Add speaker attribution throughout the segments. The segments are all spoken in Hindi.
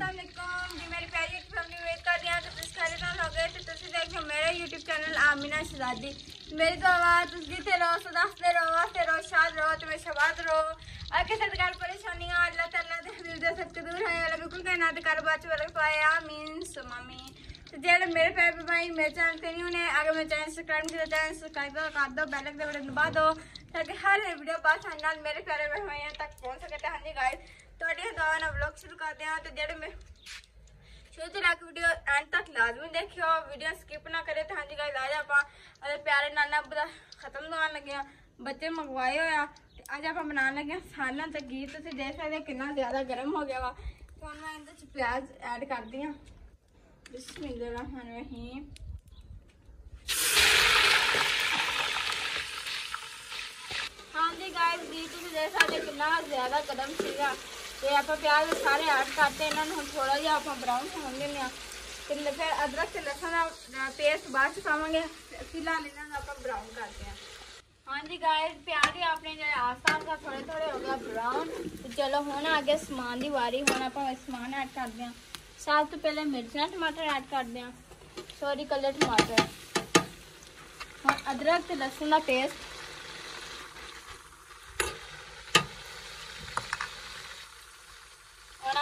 Speaker 1: असलम जी, मेरी प्यारी फैमिली उम्मीद कर रही तो खैर नाल हो गए तो तुम देखो मेरा यूट्यूब चैनल आमिना शहजादी। मेरी तो आवाज़ तुम जिते रहो सदासते रहो वास्ते रहो शाद रहो, तुम्हें शबाद रहो। और किसी प्रकार परेशानियाँ अल्लाह ताला दे दे सबके दूर है अल्लाह बिल्कुल कहना ते कर बाच वाले पाए आमीन सुमामी तो जेड़े मेरे प्यारे भाई, मेरे चैनल ते नहीं होने अगर मेरे चैनल सब्सक्राइब नहीं किया, चैनल सब्सक्राइब कर दो बेल आइकन दबा दो, ताकि हर वीडियो बात मेरे प्यारे भाइयों तक पहुँच सके। हाँ जी गाइस ਤੁਹਾਡੀਆਂ ਦੁਆਵਾਂ ਨਾਲ ਵਲੌਗ ਸ਼ੁਰੂ ਕਰਦੇ ਹਾਂ ਤੇ ਜਿਹੜੇ ਮੈਂ ਸ਼ੁਰੂ ਤੋਂ ਲੈ ਕੇ ਵੀਡੀਓ ਐਂਡ ਤੱਕ ਲਾਜ਼ਮੀ ਦੇਖਿਓ ਵੀਡੀਓ ਸਕਿਪ ਨਾ ਕਰੇ ਤਾਂ ਹਾਂਜੀ ਗਾਇਸ ਅੱਜ ਆਪਾਂ ਅਦੇ ਪਿਆਰੇ ਨਾਨਾ ਬਦਾ ਖਤਮ ਹੋਣ ਲੱਗੇ ਆ ਬੱਚੇ ਮੰਗਵਾਏ ਹੋਇਆ ਤੇ ਅੱਜ ਆਪਾਂ ਬਣਾਉਣ ਲੱਗੇ ਆ ਸਾਲਾਂ ਤੇ ਗੀਤ ਤੁਸੀਂ ਦੇਖ ਸਕਦੇ ਕਿੰਨਾ ਜ਼ਿਆਦਾ ਗਰਮ ਹੋ ਗਿਆ ਵਾ ਤੇ ਹੁਣ ਮੈਂ ਇਹਦੇ ਚ ਪਿਆਜ਼ ਐਡ ਕਰਦੀ ਆ ਬਿਸਮਿਲ੍ਲਾਹਿਰਰਹਿਮਾਨਿਰਰਹੀਮ ਹਾਂਜੀ ਗਾਇਸ ਗੀਤ ਤੁਸੀਂ ਦੇਖ ਸਕਦੇ ਕਿੰਨਾ ਜ਼ਿਆਦਾ ਕਦਮ ਸੀਗਾ तो आप प्याज सारे ऐड करते हैं इन्होंने हम थोड़ा जहाँ आप ब्राउन खाँगे ने। फिर अदरक से लसन पेस्ट बाद खावे फ़िलहाल इन्होंने आप ब्राउन करते हैं। हाँ जी गाय प्याज ही जो आसान का थोड़े थोड़े हो गया ब्राउन तो चलो हूँ आगे समान की वारी हूँ आप समान ऐड कर दें सब तो पहले मिर्चा टमाटर ऐड कर दें सॉरी कलर टमाटर हम अदरक लसन का पेस्ट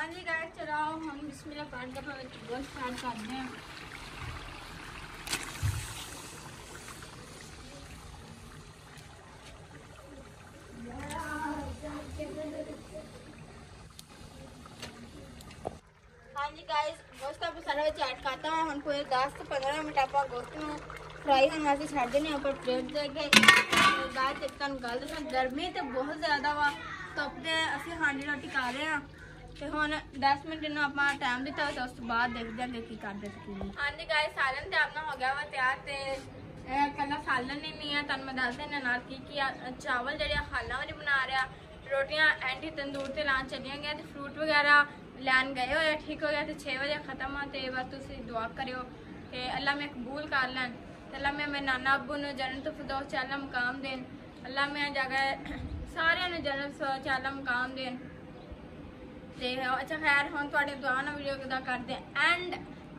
Speaker 1: हाँ जी गाय चलाओ हम बिस्मिल्लाह हाँ। जी गाइस गोश्त आप सारा बच्चे अटकाता है हमको दस से पंद्रह मिनट आप गोश्त में फ्राई करना तो गर्मी तो बहुत ज़्यादा वा तो अपने हांडी रोटी खा रहे हैं। ਤੇ ਹੁਣ 10 ਮਿੰਟ ਨੂੰ ਆਪਾਂ ਟਾਈਮ ਦਿੱਤਾ, ਤੇ ਉਸ ਤੋਂ ਬਾਅਦ ਦੇਖਦੇ ਹਾਂ ਕੀ ਕਰਦੇ ਸਕੀ ਹਾਂਜੀ ਗਾਇਸ ਸਾਲਨ ਤੇ ਆਪਣਾ ਹੋ ਗਿਆ ਵਾ ਤਿਆਰ ਤੇ, ਇਹ ਕੱਲਾ ਸਾਲਨ ਹੀ ਨਹੀਂ ਆ ਤੁਹਾਨੂੰ ਮੈਂ ਦੱਸ ਦਿੰਦਾ ਨਾਲ ਕੀ ਕੀ ਚਾਵਲ ਜਿਹੜੇ ਹਾਲਾਂ ਵਾਲੀ ਬਣਾ ਰਿਹਾ। ਰੋਟੀਆਂ ਐਂਟੀ ਤੰਦੂਰ ਤੇ ਲਾਂ ਚੱਲੀਆਂ ਗਿਆ ਤੇ ਫਰੂਟ ਵਗੈਰਾ ਲੈਣ ਗਏ ਹੋਏ ਠੀਕ ਹੋ ਗਿਆ ਤੇ 6 ਵਜੇ ਖਤਮ ਆ ਤੇ ਬਸ ਤੁਸੀਂ ਦੁਆ ਕਰਿਓ ਕਿ ਅੱਲਾ ਮੈਂ ਕਬੂਲ ਕਰ ਲੈਣ ਤੇ ਅੱਲਾ ਮੈਂ ਮੇਰੇ ਨਾਨਾ ਅੱਬੂ ਨੂੰ ਜਨਤ ਫਿਰਦੌਸ ਚ ਅੱਲਾ ਮਕਾਮ ਦੇਣ, ਅੱਲਾ ਮੈਂ ਜਗ੍ਹਾ ਸਾਰਿਆਂ ਨੂੰ ਜਨਤ ਚਾਲਾ ਅੱਲਾ ਮਕਾਮ ਦੇਣ। ਤੇ ਅੱਛਾ ਖੈਰ ਹੁਣ ਤੁਹਾਡੇ ਦੁਆ ਨਾਲ ਵੀਡੀਓ ਕਿਦਾ ਕਰਦੇ ਐਂਡ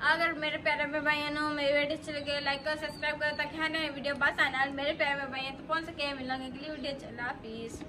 Speaker 1: ਅਗਰ ਮੇਰੇ ਪਿਆਰੇ ਭਾਈਆਂ ਨੂੰ ਮੇਰੀ ਵੀਡੀਓ ਅੱਛੀ ਲੱਗੇ ਲਾਈਕ ਕਰੋ ਸਬਸਕ੍ਰਾਈਬ ਕਰੋ ਤਾਂ ਕਿ ਹਰ ਨਵੀਂ ਵੀਡੀਓ ਬਸ ਆਣਾ ਮੇਰੇ ਪਿਆਰੇ ਭਾਈਆਂ ਤੋਂ ਪਹੁੰਚ ਸਕੇ ਮਿਲਾਂਗੇ ਅਗਲੀ ਵੀਡੀਓ ਚ ਅੱਲਾ ਹਾਫਿਜ਼